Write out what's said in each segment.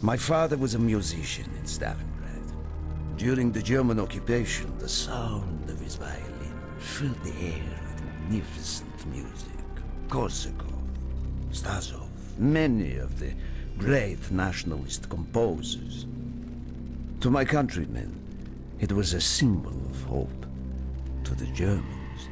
My father was a musician in Stalingrad. During the German occupation, the sound of his violin filled the air with magnificent music. Korsakov, Stasov, many of the great nationalist composers. To my countrymen, it was a symbol of hope. To the Germans,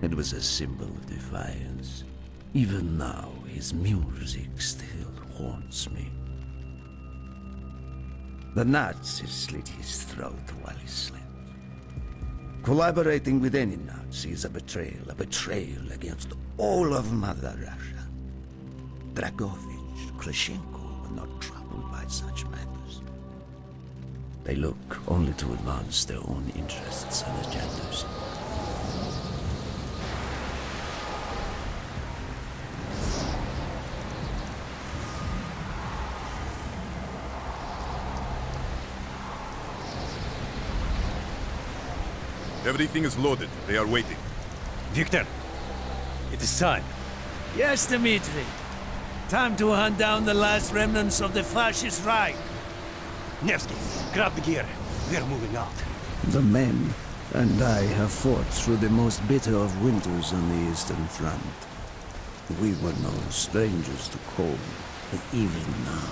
it was a symbol of defiance. Even now, his music still haunts me. The Nazis slit his throat while he slept. Collaborating with any Nazi is a betrayal, a betrayal against all of Mother Russia. Dragovich, Kravchenko were not troubled by such matters. They look only to advance their own interests and agendas. Everything is loaded. They are waiting. Victor, it is time. Yes, Dmitri. Time to hunt down the last remnants of the fascist Reich. Nevsky, grab the gear. We are moving out. The men and I have fought through the most bitter of winters on the Eastern Front. We were no strangers to cold, but even now,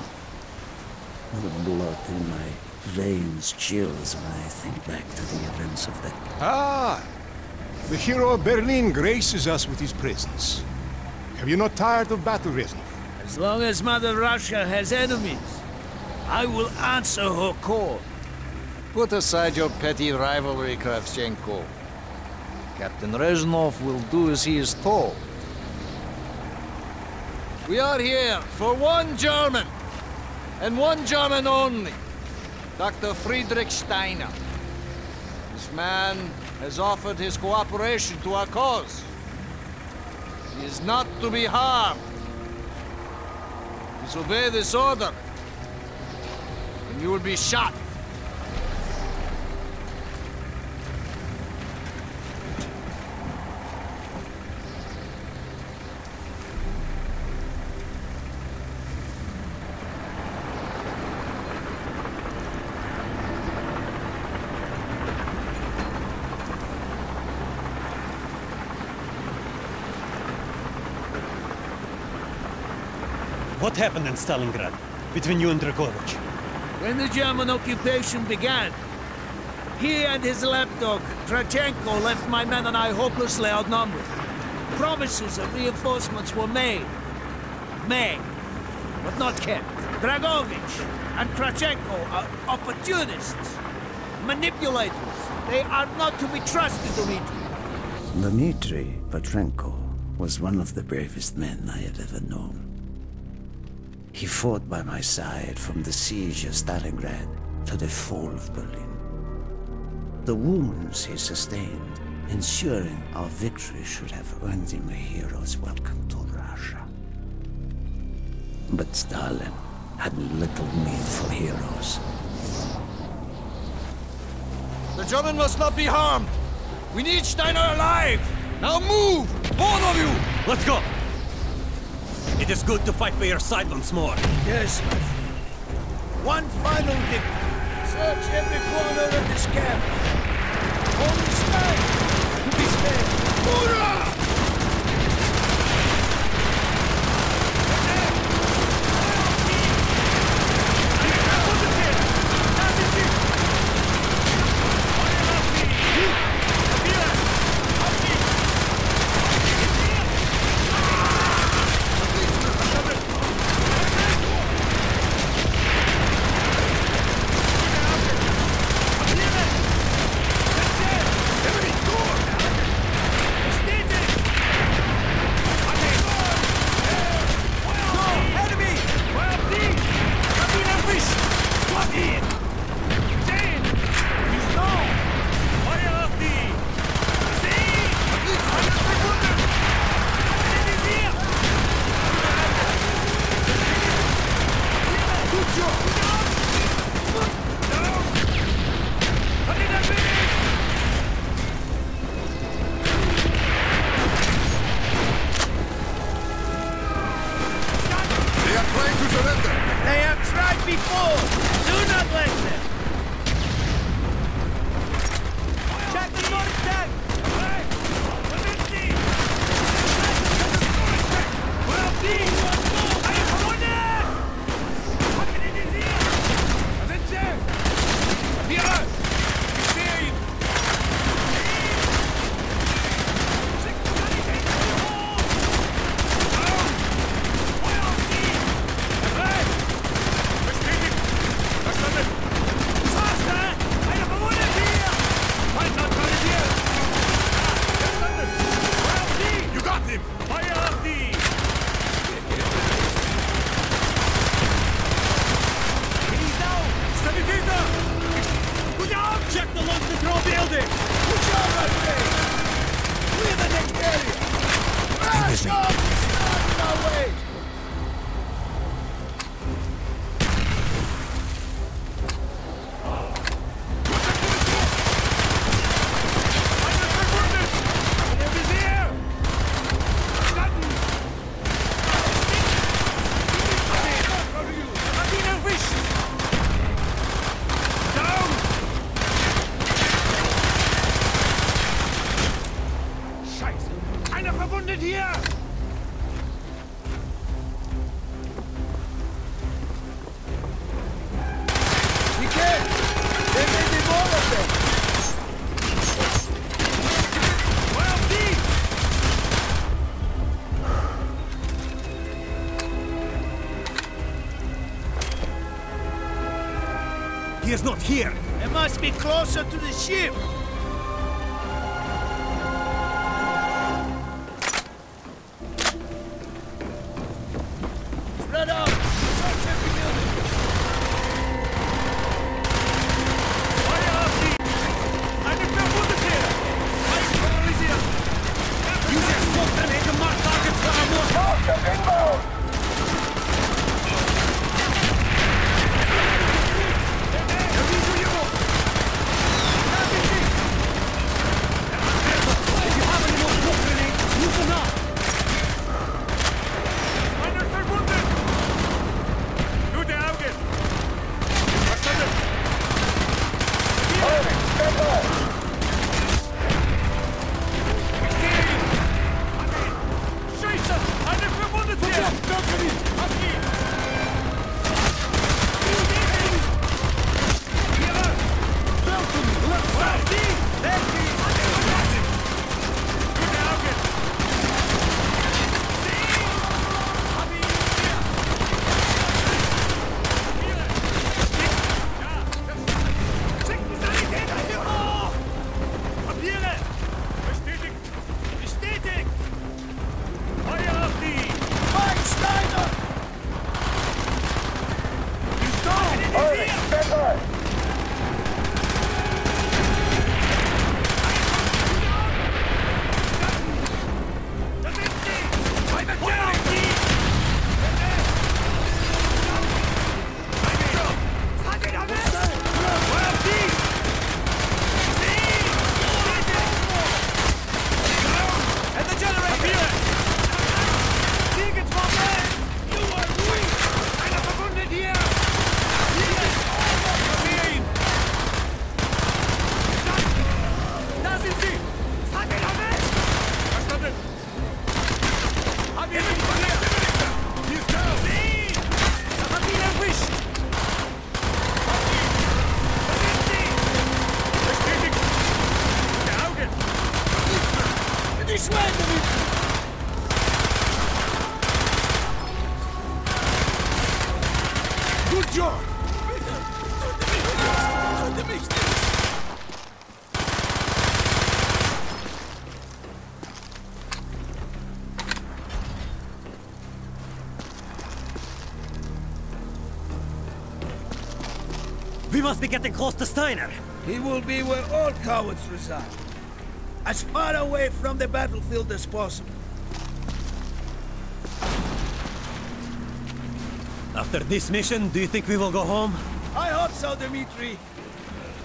the blood in my veins chills when I think back to the events of that Ah! The hero of Berlin graces us with his presence. Have you not tired of battle, Reznov? As long as Mother Russia has enemies, I will answer her call. Put aside your petty rivalry, Kravchenko. Captain Reznov will do as he is told. We are here for one German, and one German only. Dr. Friedrich Steiner. This man has offered his cooperation to our cause. He is not to be harmed. Disobey this order, and you will be shot. What happened in Stalingrad between you and Dragovich? When the German occupation began, he and his lapdog, Kravchenko, left my men and I hopelessly outnumbered. Promises of reinforcements were made. Made, but not kept. Dragovich and Kravchenko are opportunists, manipulators. They are not to be trusted, Dmitri. Dmitri Petrenko was one of the bravest men I have ever known. He fought by my side from the siege of Stalingrad to the fall of Berlin. The wounds he sustained, ensuring our victory should have earned him a hero's welcome to Russia. But Stalin had little need for heroes. The German must not be harmed. We need Steiner alive. Now move, both of you. Let's go! It is good to fight by your side once more. Yes, my friend. One final victory. Search every corner of this camp. Only to be spared. Hoorah! before. not here. It must be closer to the ship. Must be getting close to Steiner. He will be where all cowards reside. As far away from the battlefield as possible. After this mission, do you think we will go home? I hope so, Dmitri.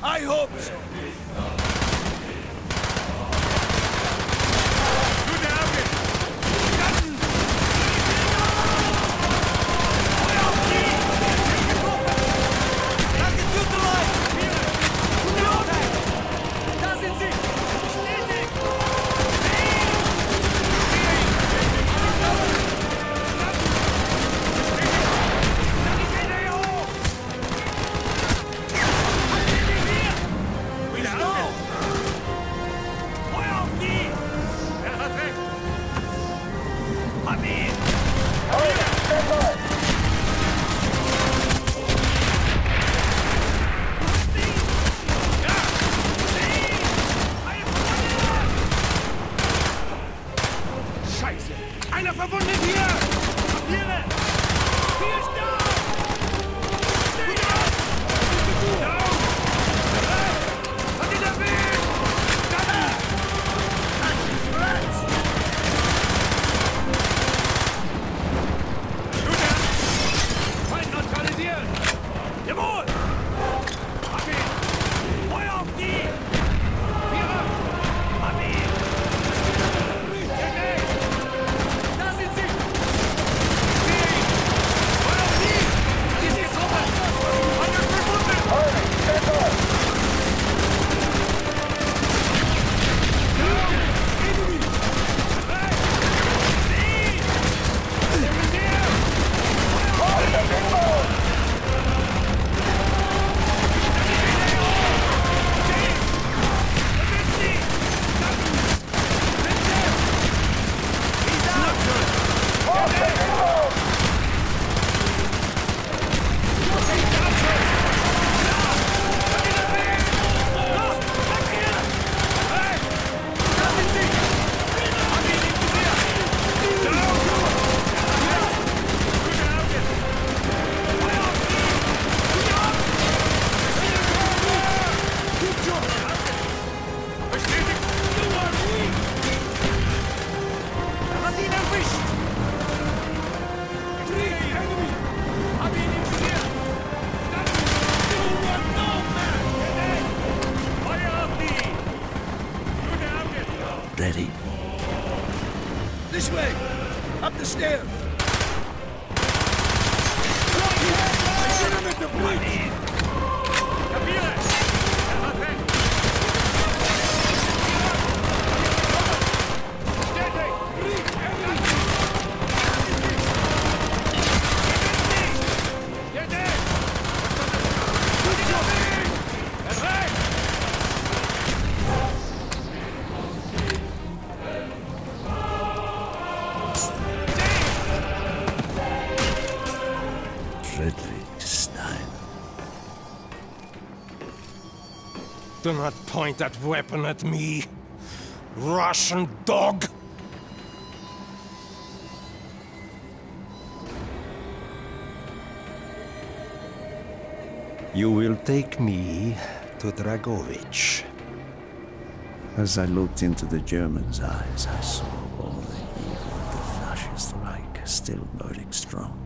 I hope so. Stairs! Do not point that weapon at me, Russian dog! You will take me to Dragovich. As I looked into the German's eyes, I saw all the evil of the fascist Reich still burning strong.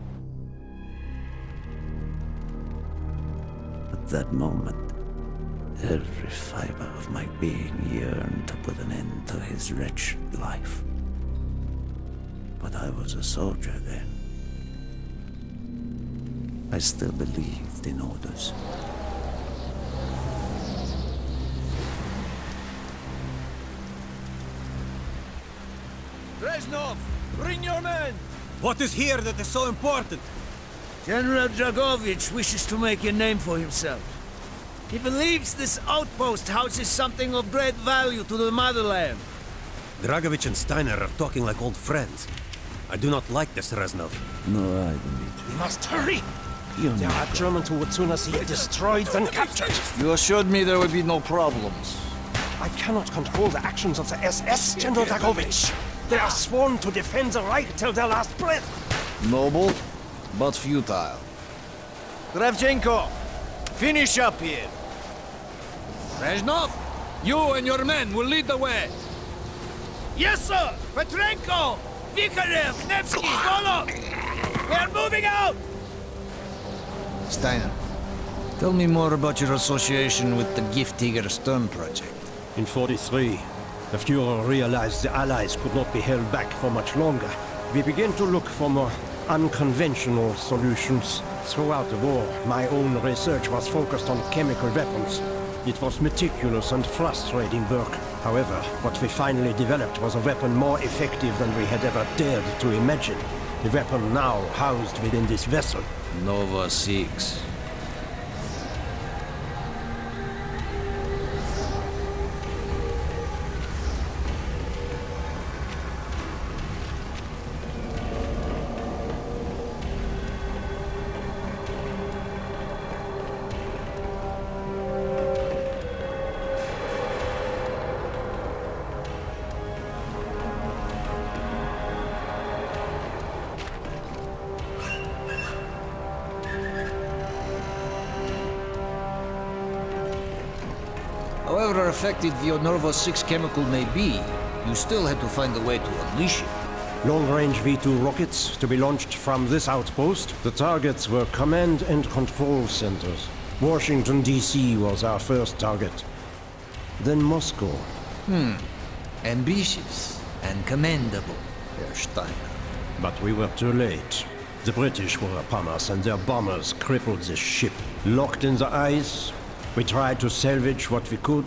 At that moment, every fiber of my being yearned to put an end to his wretched life. But I was a soldier then. I still believed in orders. Reznov, bring your men! What is here that is so important? General Dragovich wishes to make a name for himself. He believes this outpost houses something of great value to the motherland. Dragovich and Steiner are talking like old friends. I do not like this, Reznov. No, I, Dmitri. We must hurry! You There know are Germans who would sooner see it destroyed than captured. You assured me there would be no problems. I cannot control the actions of the SS, General Dragovich. They are sworn to defend the Reich till their last breath. Noble, but futile. Kravchenko, finish up here. Reznov, you and your men will lead the way. Yes, sir! Petrenko! Vikharev! Nevsky! Golov! We're moving out! Steiner, tell me more about your association with the Giftiger Stern project. In 43, the Fuhrer realized the Allies could not be held back for much longer. We began to look for more unconventional solutions. Throughout the war, my own research was focused on chemical weapons. It was meticulous and frustrating work. However, what we finally developed was a weapon more effective than we had ever dared to imagine. The weapon now housed within this vessel. Nova 6. Effective the Nova 6 chemical may be, you still had to find a way to unleash it. Long-range V-2 rockets to be launched from this outpost. The targets were command and control centers. Washington, D.C. was our first target. Then Moscow. Hmm. Ambitious and commendable, Herr Steiner. But we were too late. The British were upon us and their bombers crippled the ship. Locked in the ice, we tried to salvage what we could,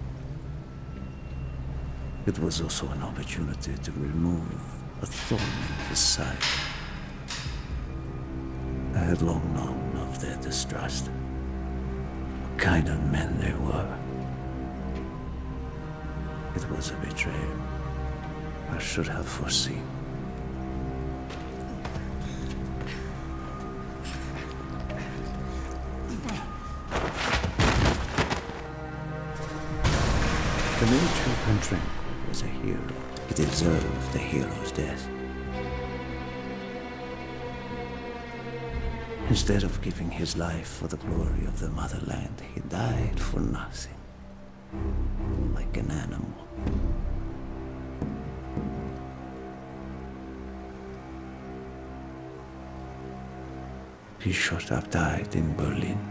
It was also an opportunity to remove a thorn in his side. I had long known of their distrust. What kind of men they were. It was a betrayal. I should have foreseen. The military Pantrenko was a hero. He deserved the hero's death. Instead of giving his life for the glory of the motherland, he died for nothing. Like an animal. He should have died in Berlin.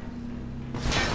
Find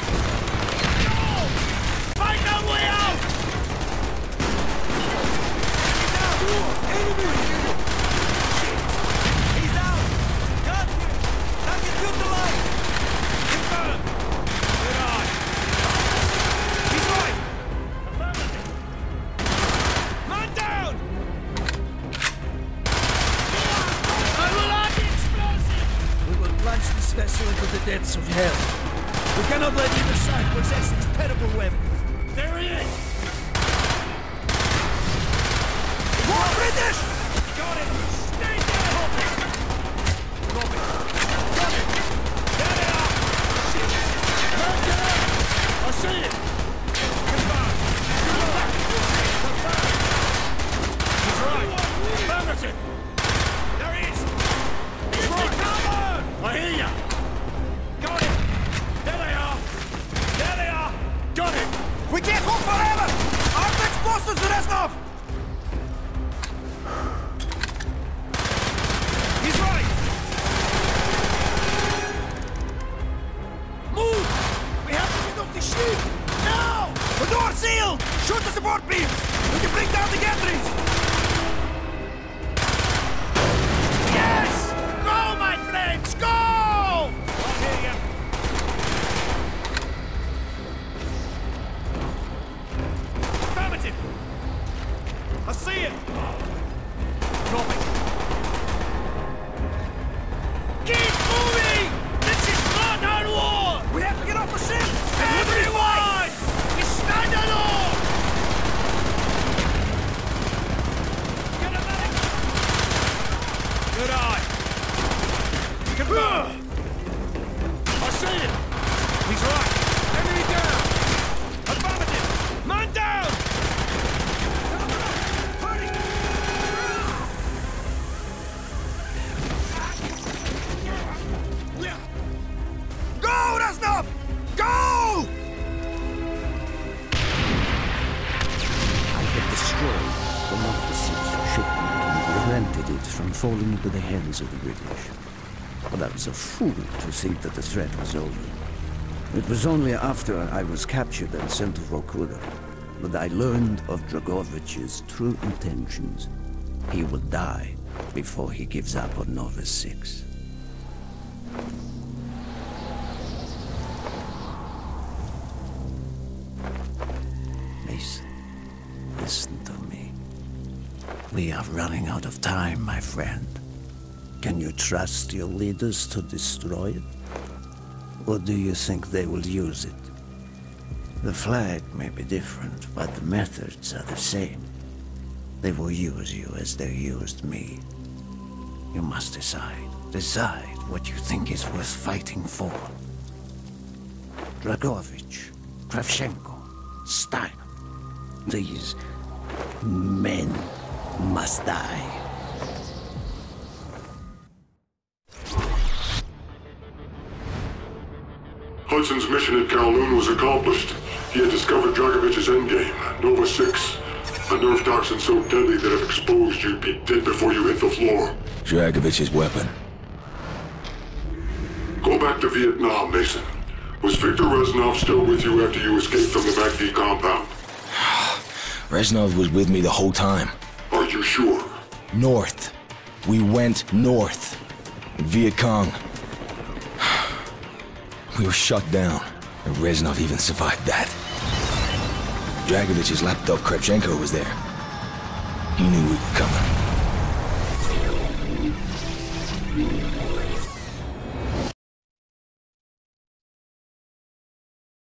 falling into the hands of the British. But I was a fool to think that the threat was over. It was only after I was captured and sent to Vorkuta that I learned of Dragovich's true intentions. He will die before he gives up on Nova 6. Mason, listen to me. We are running out of time, my friend. Can you trust your leaders to destroy it? Or do you think they will use it? The flag may be different, but the methods are the same. They will use you as they used me. You must decide. Decide what you think is worth fighting for. Dragovich, Kravchenko, Steiner. These men must die. Hudson's mission at Kowloon was accomplished. He had discovered Dragovich's endgame, Nova 6. A nerve toxin so deadly that if exposed, you'd be dead before you hit the floor. Dragovich's weapon. Go back to Vietnam, Mason. Was Victor Reznov still with you after you escaped from the MACV compound? Reznov was with me the whole time. Sure? North. We went north. Viet Cong. We were shut down. And Reznov even survived that. Dragovich's lapdog Kravchenko was there. He knew